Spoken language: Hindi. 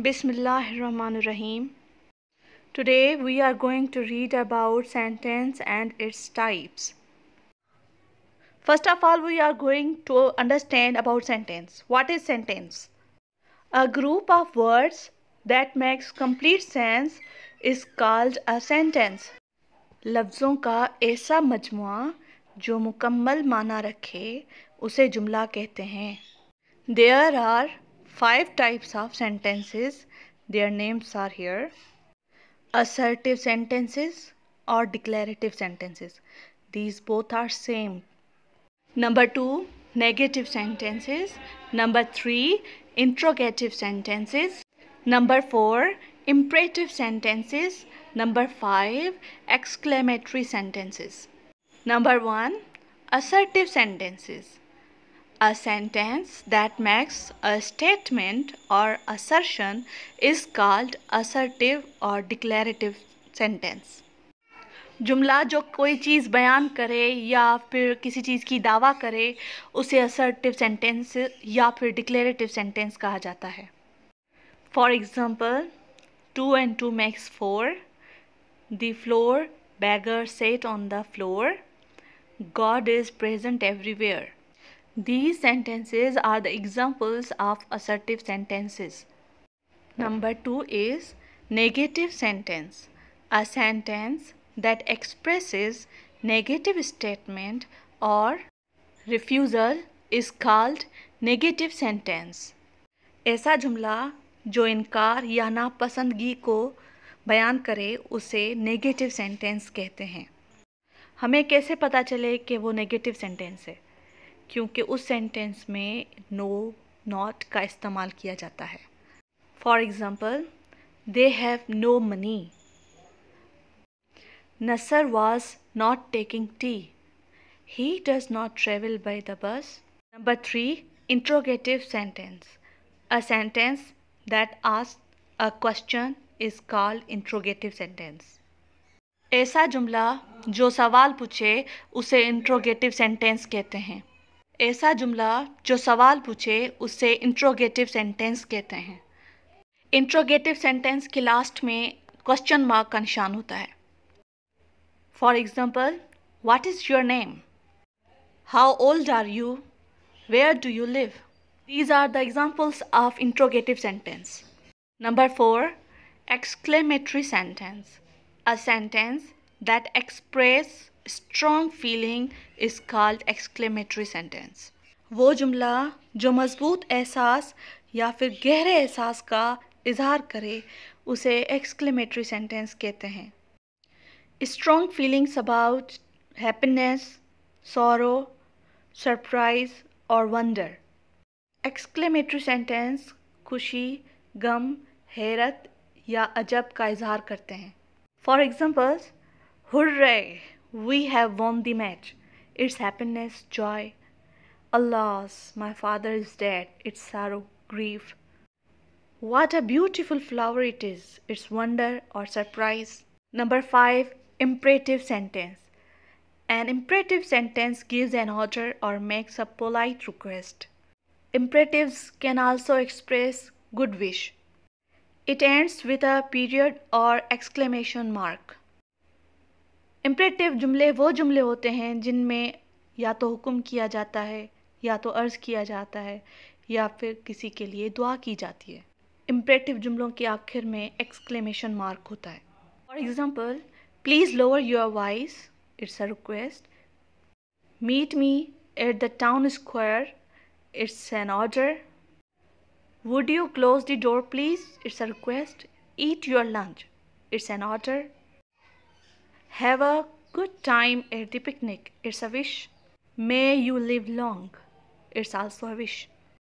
Bismillahirrahmanirrahim. Today we are going to read about sentence and its types. First of all, we are going to understand about sentence. What is sentence? A group of words that makes complete sense is called a sentence. लफ्ज़ों का ऐसा मजमुआ जो मुकम्मल माना रखे उसे जुमला कहते हैं there are five types of sentences. Their names are here. Assertive sentences or declarative sentences. These both are same. Number 2, negative sentences. Number 3, interrogative sentences. Number 4, imperative sentences. Number 5, exclamatory sentences. Number 1, assertive sentences. A sentence that makes a statement or assertion is called assertive or declarative sentence. जुमला जो कोई चीज़ बयान करे या फिर किसी चीज़ की दावा करे, उसे असर्टिव सेंटेंस या फिर डिक्लेरेटिव सेंटेंस कहा जाता है for example two and two makes four the floor beggar sat on the floor God is present everywhere These sentences are the examples of assertive sentences. Number two is negative sentence. A sentence that expresses negative statement or refusal is called negative sentence. ऐसा जुमला जो इनकार या नापसंदगी को बयान करे उसे नेगेटिव सेंटेंस कहते हैं हमें कैसे पता चले कि वो नेगेटिव सेंटेंस है क्योंकि उस सेंटेंस में नो नॉट का इस्तेमाल किया जाता है। For example they have no money Nasir was not taking tea he does not travel by the bus number three interrogative sentence a sentence that ask a question is called interrogative sentence ऐसा जुमला जो सवाल पूछे, उसे इंट्रोगेटिव सेंटेंस कहते हैं। ऐसा जुमला जो सवाल पूछे, उसे इंट्रोगेटिव सेंटेंस कहते हैं। इंट्रोगेटिव सेंटेंस के लास्ट में क्वेश्चन मार्क का निशान होता है। For example what is your name how old are you where do you live these are the examples of interrogative sentence number four exclamatory sentence. A sentence that express strong feeling is called exclamatory sentence वो जुमला जो मज़बूत एहसास या फिर गहरे एहसास का इजहार करे, उसे एक्सक्लेमेटरी सेंटेंस कहते हैं। Strong feelings about happiness sorrow surprise और वंडर एक्सक्लेमेटरी सेंटेंस खुशी, गम, हैरत या अजब का इजहार करते हैं। For examples hurray. We have won the match. It's happiness, joy. Alas, my father is dead. It's sorrow, grief. What a beautiful flower it is. It's wonder or surprise. Number five, imperative sentence. An imperative sentence gives an order or makes a polite request. Imperatives can also express good wish. It ends with a period or exclamation mark. Imperative जुमले, वो जुमले होते हैं जिनमें या तो हुक्म किया जाता है, या तो अर्ज़ किया जाता है, या फिर किसी के लिए दुआ की जाती है। इम्परेटिव जुमलों के आखिर में एक्सक्लेमेशन मार्क होता है। For example please lower your voice it's a request meet me at the town square it's an order would you close the door please it's a request eat your lunch it's an order Have a good time at the picnic. It's a wish. May you live long. It's also a wish.